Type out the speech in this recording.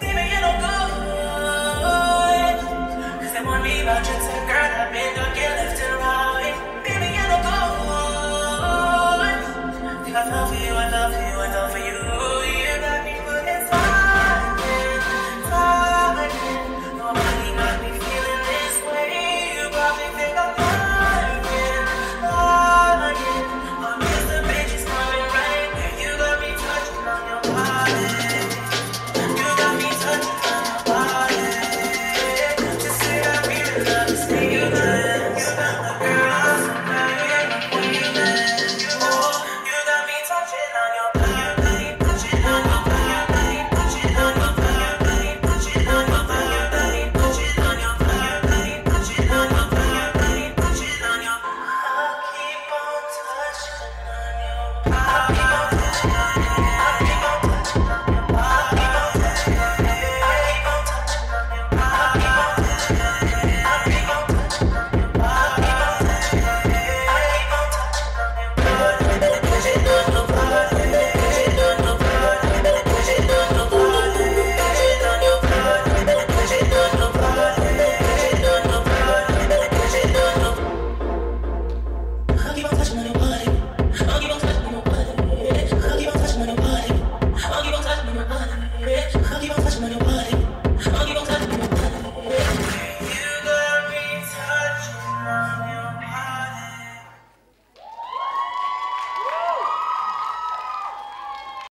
Baby, you don't go. Cause they want me about your time. time. Uh,